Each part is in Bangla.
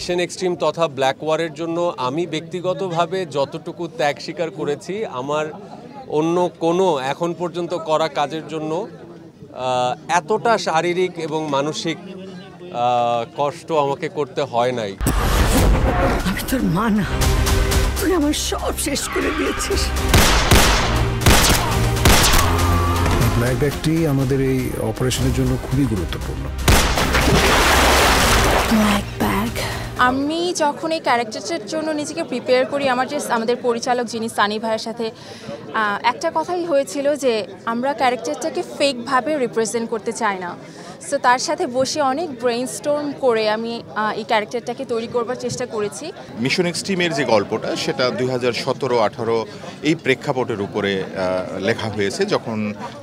মিশন এক্সট্রিম তথা ব্ল্যাক ওয়ারের জন্য আমি ব্যক্তিগতভাবে যতটুকু ত্যাগ স্বীকার করেছি আমার অন্য কোনো এখন পর্যন্ত করা কাজের জন্য এতটা শারীরিক এবং মানসিক কষ্ট আমাকে করতে হয় নাই। আমি তোর মা না তুই আমার সব শেষ করে দিয়েছিস। ব্ল্যাক ব্যাগটি আমাদের এই অপারেশনের জন্য খুবই গুরুত্বপূর্ণ। ব্ল্যাক আমি যখন এই ক্যারেক্টারটার জন্য নিজেকে প্রিপেয়ার করি, আমার যে আমাদের পরিচালক যিনি সানি ভাইয়ের সাথে একটা কথাই হয়েছিল যে আমরা ক্যারেক্টারটাকে ফেকভাবে রিপ্রেজেন্ট করতে চাই না। সো তার সাথে বসে অনেক ব্রেইন করে আমি এই ক্যারেক্টারটাকে তৈরি করবার চেষ্টা করেছি। মিশন এক্সট্রিমের যে গল্পটা, সেটা দুই হাজার সতেরো আঠারো এই প্রেক্ষাপটের উপরে লেখা হয়েছে, যখন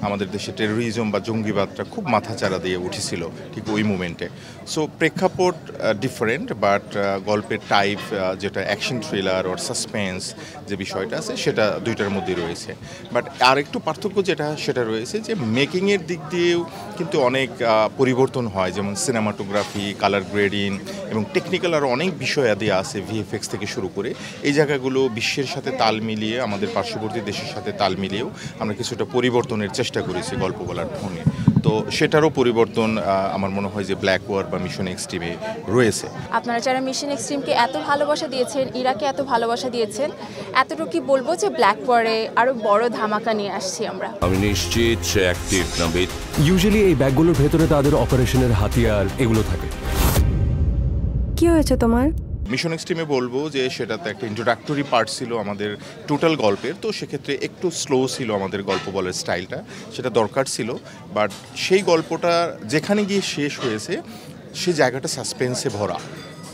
আমাদের দেশে টেরোরিজম বা জঙ্গিবাদটা খুব মাথাচাড়া দিয়ে উঠেছিল, ঠিক ওই মুমেন্টে সো প্রেক্ষাপট ডিফারেন্ট বাট গল্পের টাইপ যেটা অ্যাকশন থ্রিলার ওর সাসপেন্স যে বিষয়টা আছে, সেটা দুইটার মধ্যে রয়েছে। বাট আর একটু পার্থক্য যেটা, সেটা রয়েছে যে মেকিংয়ের দিক দিয়েও কিন্তু অনেক পরিবর্তন হয়, যেমন সিনেমাটোগ্রাফি কালার গ্রেডিং এবং টেকনিক্যাল আরও অনেক বিষয় আদি আছে ভিএফএক্স থেকে শুরু করে। এই জায়গাগুলো বিশ্বের সাথে তাল মিলিয়ে, আমাদের পার্শ্ববর্তী দেশের সাথে তাল মিলিয়েও আমরা কিছুটা পরিবর্তনের চেষ্টা করেছি গল্প বলার ঢঙে তো সেটারও পরিবর্তন আমার মনে হয় যে ব্ল্যাক ওয়ার বা মিশন এক্সট্রিমে রয়েছে। আপনারা যারা মিশন এক্সট্রিমকে এত ভালোবাসা দিয়েছেন ইরাকে এত ভালোবাসা দিয়েছেন এতটুকুই বলব যে ব্ল্যাক ওয়ারে আরও বড় ধামাকা নিয়ে আসছি আমরা। আমি নিশ্চিত সে অ্যাক্টিভ নাবিদ ইউজুয়ালি এই ব্যাগগুলোর ভেতরে তাদের অপারেশনের হাতিয়ার এগুলো থাকে। কি হয়েছে তোমার? মিশন এক্সট্রিমে বলব যে সেটাতে একটা ইন্ট্রোডাক্টরি পার্ট ছিল আমাদের টোটাল গল্পের। তো সেক্ষেত্রে একটু স্লো ছিল আমাদের গল্প বলার স্টাইলটা সেটা দরকার ছিল। বাট সেই গল্পটা যেখানে গিয়ে শেষ হয়েছে, সে জায়গাটা সাসপেন্সে ভরা।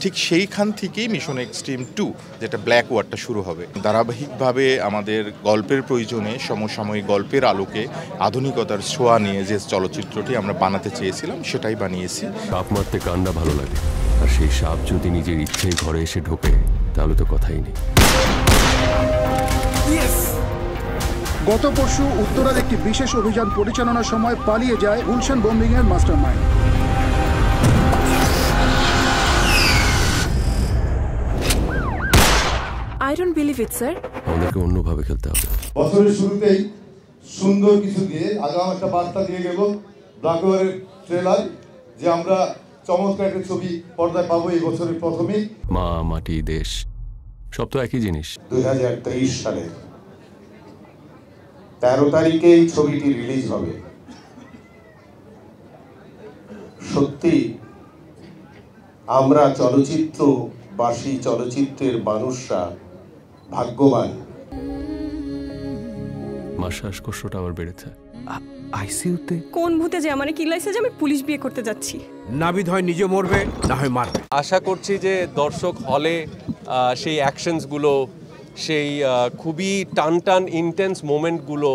ঠিক সেইখান থেকেই মিশন এক্সট্রিম টু যেটা ব্ল্যাক ওয়ারটা শুরু হবে। ধারাবাহিকভাবে আমাদের গল্পের প্রয়োজনে সমসাময়িক গল্পের আলোকে আধুনিকতার ছোঁয়া নিয়ে যে চলচ্চিত্রটি আমরা বানাতে চেয়েছিলাম সেটাই বানিয়েছি। সাপ মারতে কান্না ভালো লাগে। আর সেই সাপ যদি নিজের ইচ্ছেই ঘরে এসে ঢোকে তাহলে তো কথাই নেই। গত পরশু উত্তরার একটি বিশেষ অভিযান পরিচালনার সময় পালিয়ে যায় গুলশান বোম্বিং এর mastermind I don't believe it sir. আমাদেরকে অন্যভাবে খেলতে হবে। বছরের শুরুতেই সুন্দর কিছু দিয়ে আগাম একটা বার্তা দিয়ে গেল ট্রেলার যে আমরা চমৎকার একটা ছবি পর্দায় পাবো এই বছরের প্রথমেই। মা মাটি দেশ সব তো একই জিনিস। দুই হাজার তেইশ সালের তেরো তারিখে এই ছবিটি রিলিজ হবে। সত্যি আমরা চলচ্চিত্রবাসী চলচ্চিত্রের মানুষরা ভাগ্যবান। মার শ্বাসকষ্টটা আবার বেড়েছে। আইসিইউতে? কোন ভূতে যে আমারে কিলাইছে যে আমি পুলিশ বিয়ে করতে যাচ্ছি? নাবিদ হয় নিজে মরবে না হয় মারবে। আশা করছি যে দর্শক হলে সেই অ্যাকশনসগুলো সেই খুবই টান টান ইন্টেন্স মোমেন্টগুলো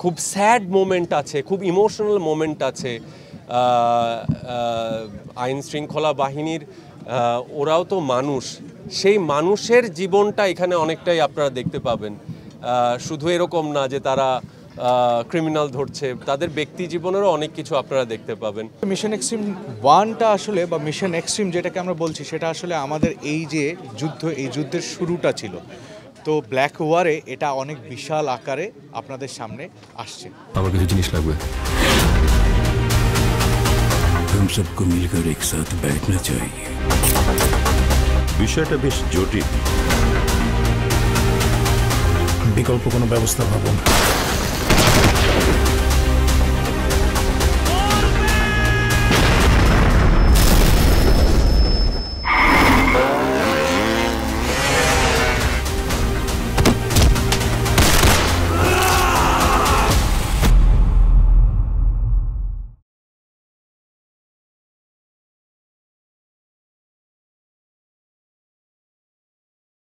খুব স্যাড মোমেন্ট আছে খুব ইমোশনাল মোমেন্ট আছে আইন শৃঙ্খলা বাহিনীর ওরাও তো মানুষ। সেই মানুষের জীবনটা এখানে অনেকটাই আপনারা দেখতে পাবেন আহ, শুধু এরকম না যে তারা ক্রিমিনাল ধরছে তাদের ব্যক্তি জীবনেরও অনেক কিছু আপনারা দেখতে পাবেন মিশন এক্সট্রিম ওয়ানটা আসলে বা মিশন এক্সট্রিম যেটাকে আমরা বলছি সেটা আসলে আমাদের এই যে যুদ্ধ এই যুদ্ধের শুরুটা ছিল তো ব্ল্যাক ওয়ারে এটা অনেক বিশাল আকারে আপনাদের সামনে আসছে আমার কিছু জিনিস লাগবে हम सबको मिलकर एक साथ बैठना चाहिए বিষয়টা বেশ জটিল। বিকল্প কোনো ব্যবস্থা ভাবুন।